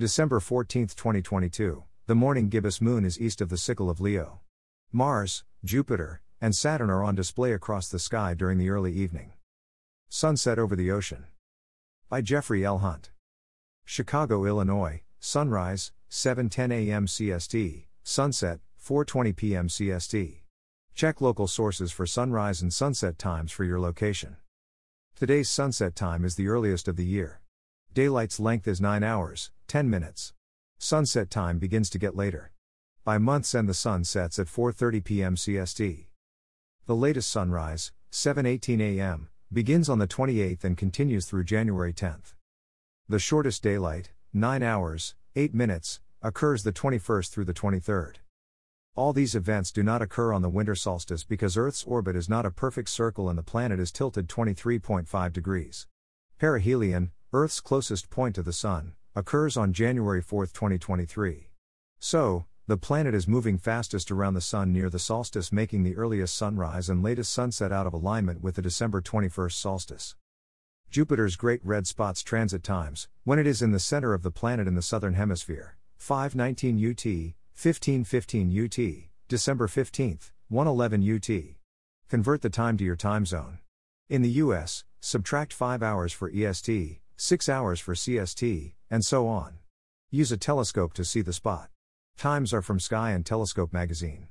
December 14, 2022, the morning gibbous moon is east of the sickle of Leo. Mars, Jupiter, and Saturn are on display across the sky during the early evening. Sunset over the ocean. By Jeffrey L. Hunt. Chicago, Illinois, sunrise, 7:10 a.m. CST, sunset, 4:20 p.m. CST. Check local sources for sunrise and sunset times for your location. Today's sunset time is the earliest of the year. Daylight's length is 9 hours, 10 minutes. Sunset time begins to get later. By month's end the sun sets at 4:30 p.m. CST. The latest sunrise, 7:18 a.m., begins on the 28th and continues through January 10th. The shortest daylight, 9 hours, 8 minutes, occurs the 21st through the 23rd. All these events do not occur on the winter solstice because Earth's orbit is not a perfect circle and the planet is tilted 23.5 degrees. Perihelion, Earth's closest point to the Sun, occurs on January 4, 2023. So, the planet is moving fastest around the Sun near the solstice, making the earliest sunrise and latest sunset out of alignment with the December 21st solstice. Jupiter's great red spots transit times, when it is in the center of the planet in the southern hemisphere, 519 UT, 1515 UT, December 15th, 111 UT. Convert the time to your time zone. In the US, subtract 5 hours for EST, 6 hours for CST, and so on. Use a telescope to see the spot. Times are from Sky and Telescope magazine.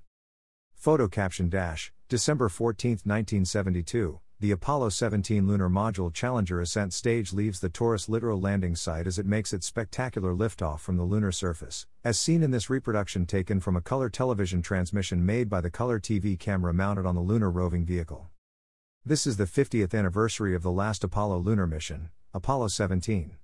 Photo caption dash, December 14, 1972. The Apollo 17 lunar module Challenger ascent stage leaves the Taurus Littrow landing site as it makes its spectacular liftoff from the lunar surface, as seen in this reproduction taken from a color television transmission made by the Color TV camera mounted on the lunar roving vehicle. This is the 50th anniversary of the last Apollo lunar mission, Apollo 17.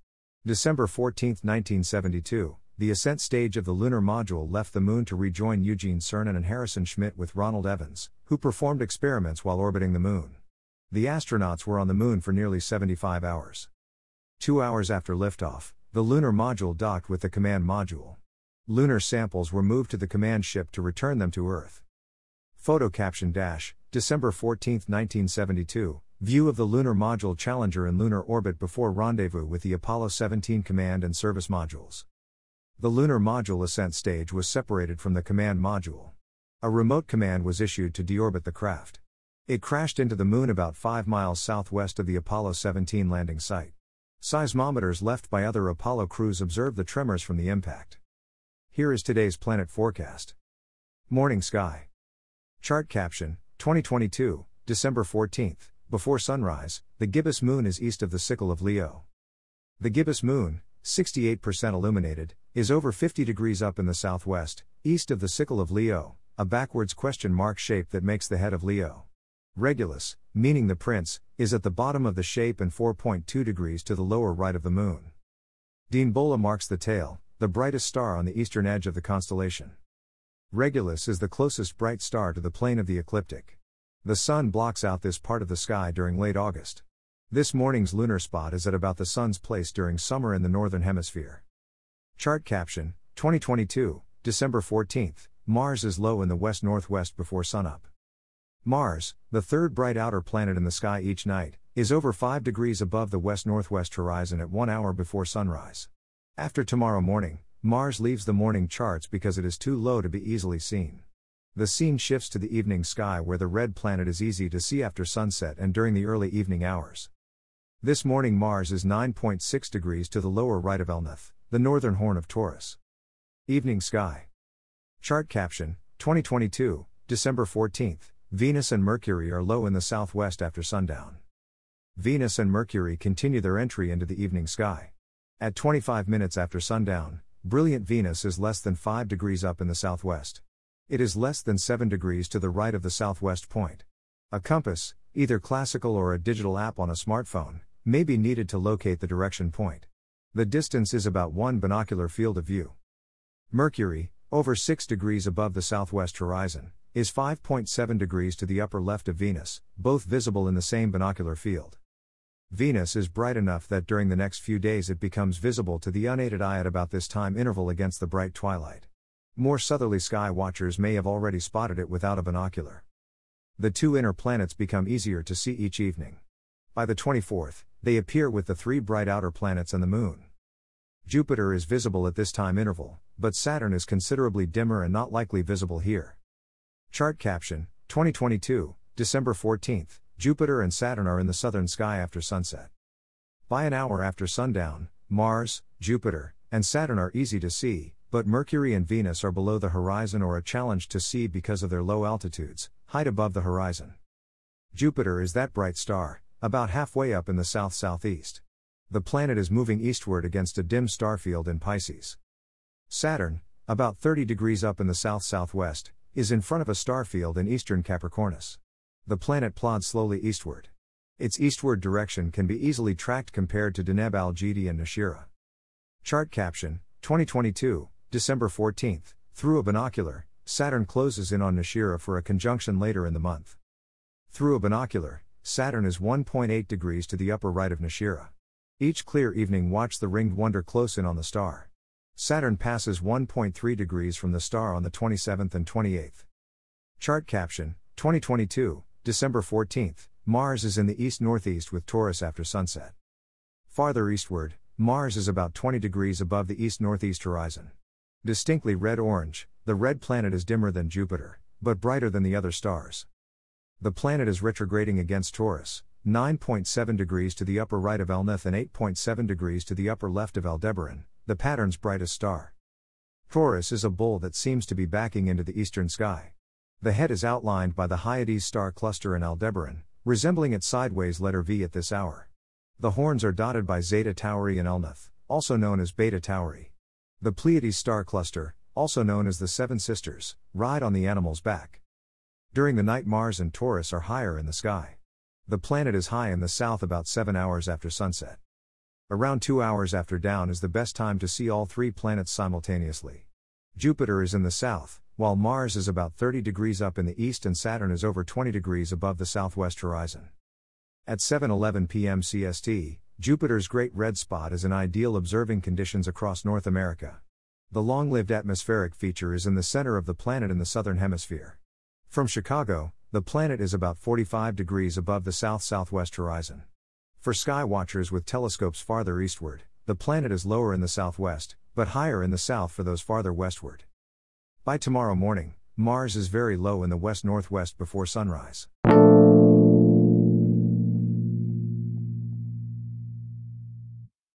December 14, 1972, the ascent stage of the lunar module left the Moon to rejoin Eugene Cernan and Harrison Schmitt with Ronald Evans, who performed experiments while orbiting the Moon. The astronauts were on the Moon for nearly 75 hours. Two hours after liftoff, the lunar module docked with the command module. Lunar samples were moved to the command ship to return them to Earth. Photo caption dash, December 14, 1972, View of the Lunar Module Challenger in lunar orbit before rendezvous with the Apollo 17 command and service modules. The lunar module ascent stage was separated from the command module. A remote command was issued to deorbit the craft. It crashed into the moon about 5 miles southwest of the Apollo 17 landing site. Seismometers left by other Apollo crews observed the tremors from the impact. Here is today's planet forecast. Morning sky. Chart caption 2022, December 14th. Before sunrise, the gibbous moon is east of the sickle of Leo. The gibbous moon, 68% illuminated, is over 50 degrees up in the southwest, east of the sickle of Leo, a backwards question mark shape that makes the head of Leo. Regulus, meaning the prince, is at the bottom of the shape and 4.2 degrees to the lower right of the moon. Denebola marks the tail, the brightest star on the eastern edge of the constellation. Regulus is the closest bright star to the plane of the ecliptic. The sun blocks out this part of the sky during late August. This morning's lunar spot is at about the sun's place during summer in the northern hemisphere. Chart caption 2022, December 14th. Mars is low in the west northwest before sunup. Mars, the third bright outer planet in the sky each night, is over 5 degrees above the west northwest horizon at 1 hour before sunrise. After tomorrow morning, Mars leaves the morning charts because it is too low to be easily seen. The scene shifts to the evening sky where the red planet is easy to see after sunset and during the early evening hours. This morning Mars is 9.6 degrees to the lower right of Elnath, the northern horn of Taurus. Evening sky. Chart caption 2022, December 14th. Venus and Mercury are low in the southwest after sundown. Venus and Mercury continue their entry into the evening sky. At 25 minutes after sundown, brilliant Venus is less than 5 degrees up in the southwest. It is less than 7 degrees to the right of the southwest point. A compass, either classical or a digital app on a smartphone, may be needed to locate the direction point. The distance is about one binocular field of view. Mercury, over 6 degrees above the southwest horizon, is 5.7 degrees to the upper left of Venus, both visible in the same binocular field. Venus is bright enough that during the next few days it becomes visible to the unaided eye at about this time interval against the bright twilight. More southerly sky watchers may have already spotted it without a binocular. The two inner planets become easier to see each evening. By the 24th, they appear with the three bright outer planets and the Moon. Jupiter is visible at this time interval, but Saturn is considerably dimmer and not likely visible here. Chart caption 2022, December 14th. Jupiter and Saturn are in the southern sky after sunset. By an hour after sundown, Mars, Jupiter, and Saturn are easy to see, but Mercury and Venus are below the horizon or a challenge to see because of their low altitudes, height above the horizon. Jupiter is that bright star, about halfway up in the south southeast. The planet is moving eastward against a dim star field in Pisces. Saturn, about 30 degrees up in the south southwest, is in front of a star field in eastern Capricornus. The planet plods slowly eastward. Its eastward direction can be easily tracked compared to Deneb Algedi and Nashira. Chart caption 2022, December 14th. Through a binocular, Saturn closes in on Nashira for a conjunction later in the month. Through a binocular, Saturn is 1.8 degrees to the upper right of Nashira. Each clear evening, watch the ringed wonder close in on the star. Saturn passes 1.3 degrees from the star on the 27th and 28th. Chart caption 2022, December 14th. Mars is in the east northeast with Taurus after sunset. Farther eastward, Mars is about 20 degrees above the east northeast horizon. Distinctly red orange, the red planet is dimmer than Jupiter, but brighter than the other stars. The planet is retrograding against Taurus, 9.7 degrees to the upper right of Elnath and 8.7 degrees to the upper left of Aldebaran, the pattern's brightest star. Taurus is a bull that seems to be backing into the eastern sky. The head is outlined by the Hyades star cluster in Aldebaran, resembling its sideways letter V at this hour. The horns are dotted by Zeta Tauri and Elnath, also known as Beta Tauri. The Pleiades star cluster, also known as the Seven Sisters, ride on the animal's back. During the night, Mars and Taurus are higher in the sky. The planet is high in the south about 7 hours after sunset. Around 2 hours after dawn is the best time to see all three planets simultaneously. Jupiter is in the south, while Mars is about 30 degrees up in the east and Saturn is over 20 degrees above the southwest horizon. At 7:11 p.m. CST, Jupiter's great red spot is an ideal observing conditions across North America. The long-lived atmospheric feature is in the center of the planet in the southern hemisphere. From Chicago, the planet is about 45 degrees above the south southwest horizon. For sky watchers with telescopes farther eastward, the planet is lower in the southwest, but higher in the south for those farther westward. By tomorrow morning, Mars is very low in the west northwest before sunrise.